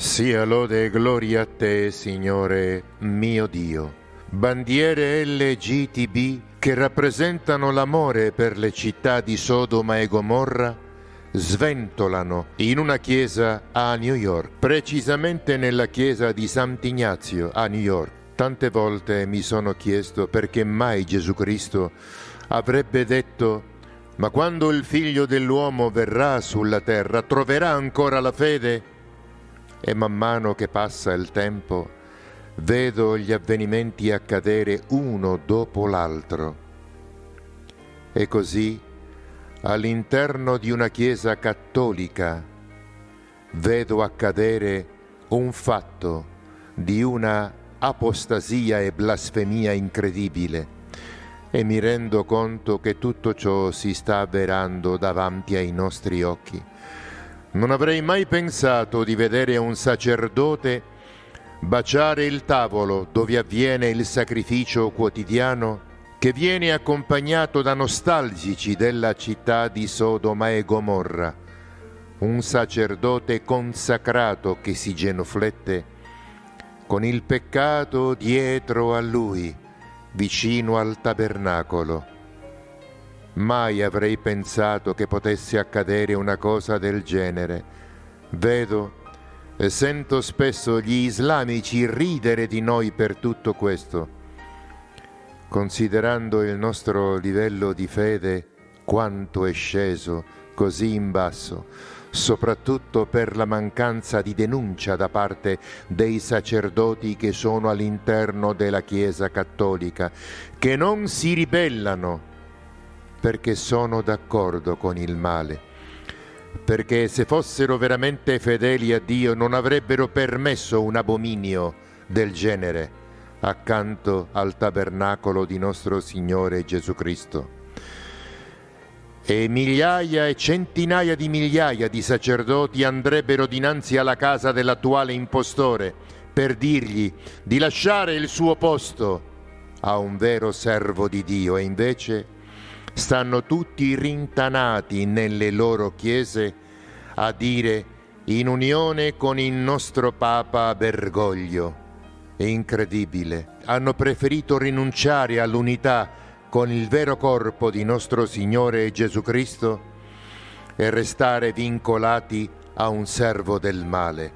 Sia lode e gloria a te, Signore mio Dio. Bandiere LGTB che rappresentano l'amore per le città di Sodoma e Gomorra sventolano in una chiesa a New York, precisamente nella chiesa di Sant'Ignazio a New York. Tante volte mi sono chiesto perché mai Gesù Cristo avrebbe detto ma quando il figlio dell'uomo verrà sulla terra troverà ancora la fede? E man mano che passa il tempo vedo gli avvenimenti accadere uno dopo l'altro. E così, all'interno di una chiesa cattolica, vedo accadere un fatto di una apostasia e blasfemia incredibile e mi rendo conto che tutto ciò si sta avverando davanti ai nostri occhi. Non avrei mai pensato di vedere un sacerdote baciare il tavolo dove avviene il sacrificio quotidiano che viene accompagnato da nostalgici della città di Sodoma e Gomorra, un sacerdote consacrato che si genuflette con il peccato dietro a lui vicino al tabernacolo. Mai avrei pensato che potesse accadere una cosa del genere. Vedo e sento spesso gli islamici ridere di noi per tutto questo. Considerando il nostro livello di fede, quanto è sceso così in basso, soprattutto per la mancanza di denuncia da parte dei sacerdoti che sono all'interno della Chiesa cattolica, che non si ribellano perché sono d'accordo con il male, perché se fossero veramente fedeli a Dio non avrebbero permesso un abominio del genere accanto al tabernacolo di nostro Signore Gesù Cristo. E migliaia e centinaia di migliaia di sacerdoti andrebbero dinanzi alla casa dell'attuale impostore per dirgli di lasciare il suo posto a un vero servo di Dio. E invece stanno tutti rintanati nelle loro chiese a dire in unione con il nostro Papa Bergoglio. È incredibile. Hanno preferito rinunciare all'unità con il vero corpo di nostro Signore Gesù Cristo e restare vincolati a un servo del male.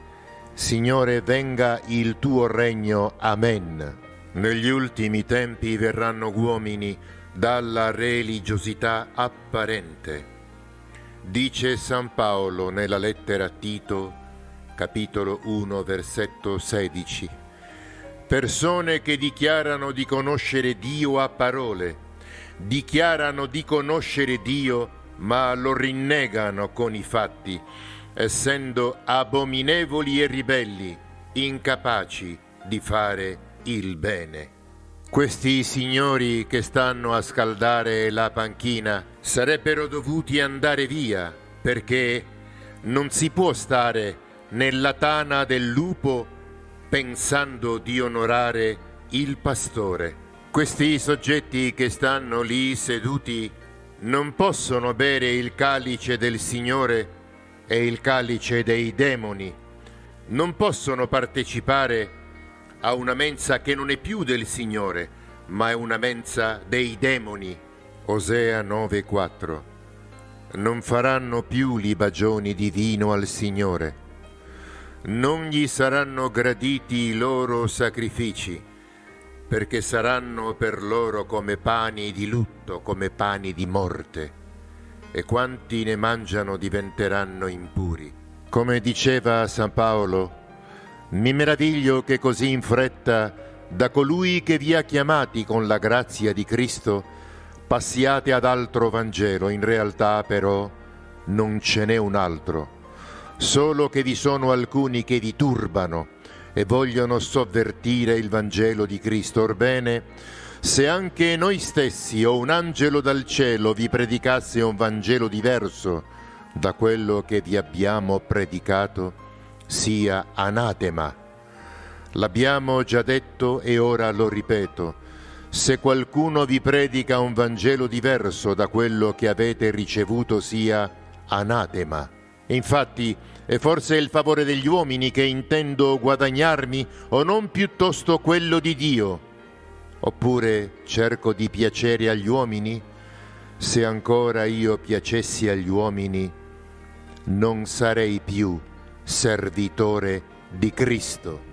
Signore, venga il tuo regno. Amen. Negli ultimi tempi verranno uomini dalla religiosità apparente. Dice San Paolo nella lettera a Tito, capitolo 1, versetto 16 persone che dichiarano di conoscere Dio a parole, dichiarano di conoscere Dio ma lo rinnegano con i fatti, essendo abominevoli e ribelli, incapaci di fare il bene. Questi signori che stanno a scaldare la panchina sarebbero dovuti andare via perché non si può stare nella tana del lupo pensando di onorare il pastore. Questi soggetti che stanno lì seduti non possono bere il calice del Signore e il calice dei demoni, non possono partecipare a una mensa che non è più del Signore, ma è una mensa dei demoni. Osea 9:4 Non faranno più libagioni di vino al Signore non gli saranno graditi i loro sacrifici, perché saranno per loro come pani di lutto, come pani di morte, e quanti ne mangiano diventeranno impuri. Come diceva San Paolo, mi meraviglio che così in fretta, da colui che vi ha chiamati con la grazia di Cristo, passiate ad altro Vangelo, in realtà però non ce n'è un altro solo che vi sono alcuni che vi turbano e vogliono sovvertire il Vangelo di Cristo. Orbene, se anche noi stessi o un angelo dal cielo vi predicasse un Vangelo diverso da quello che vi abbiamo predicato, sia anatema. L'abbiamo già detto e ora lo ripeto. Se qualcuno vi predica un Vangelo diverso da quello che avete ricevuto, sia anatema. Infatti, è forse il favore degli uomini che intendo guadagnarmi o non piuttosto quello di Dio? Oppure cerco di piacere agli uomini? Se ancora io piacessi agli uomini, non sarei più servitore di Cristo.